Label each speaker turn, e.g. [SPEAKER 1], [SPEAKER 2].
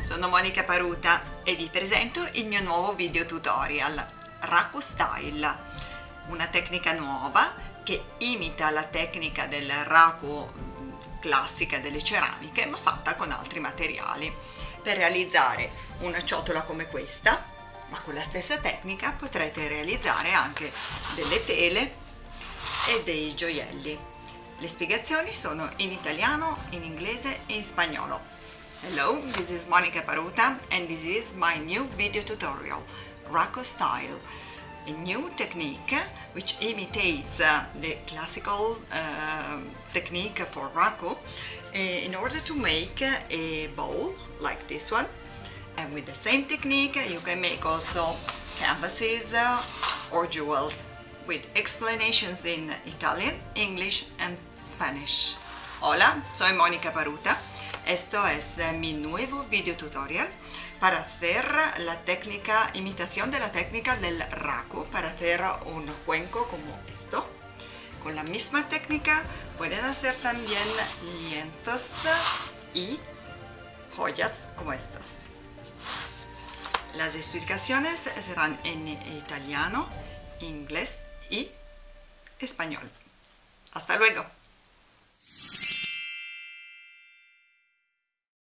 [SPEAKER 1] sono Monica Paruta e vi presento il mio nuovo video tutorial Raku Style, una tecnica nuova che imita la tecnica del raku classica delle ceramiche ma fatta con altri materiali. Per realizzare una ciotola come questa, ma con la stessa tecnica potrete realizzare anche delle tele e dei gioielli. Le spiegazioni sono in italiano, in inglese e in spagnolo. Hello, this is Monica Paruta and this is my new video tutorial, Raku style, a new technique which imitates uh, the classical uh, technique for Raku uh, in order to make a bowl like this one. And with the same technique you can make also canvases uh, or jewels with explanations in Italian, English and Spanish. Hola, soy Monica Paruta Esto es eh, mi nuevo video tutorial para hacer la técnica, imitación de la técnica del raku, para hacer un cuenco como esto. Con la misma técnica pueden hacer también lienzos y joyas como estos. Las explicaciones serán en italiano, inglés y español. Hasta luego.